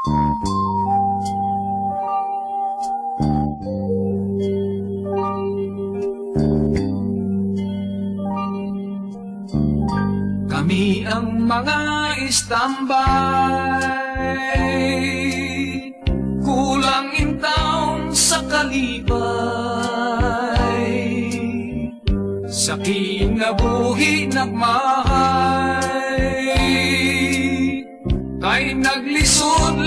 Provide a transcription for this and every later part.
Kami ang mga istambay. Kulang in taon sa kalibay. Sa kinabuhi nagmahay Kay naglisod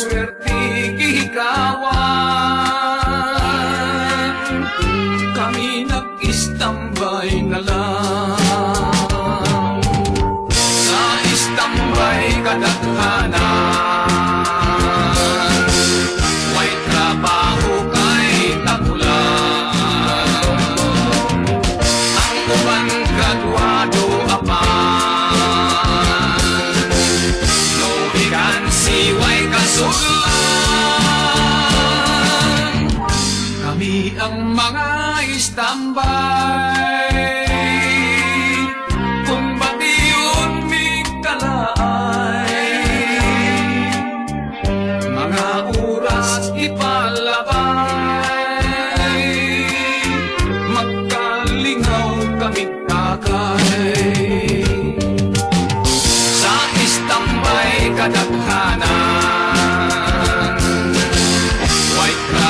swerte kihikawan Kami nag-istambay na lang. Sa istambay kadaghanan Way trabaho way kasulan Kami ang mga istambay. Kung pati yun Mga oras ipalabay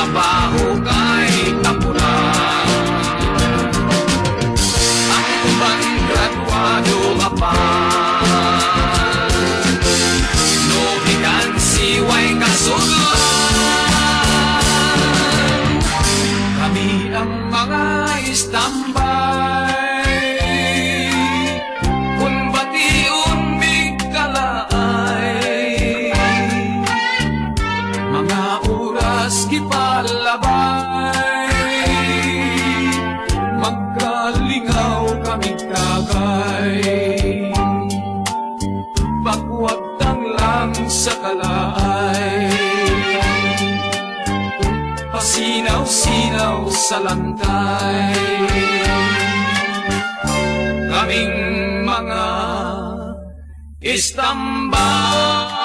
trabaho kay tapunan Ang uban graduado apan No vacancy, way kasulan kami ang mga istambay. Kung kakay Pagwagtang lang sa kalaay Pasinaw-sinaw sa lantay Kaming mga istambay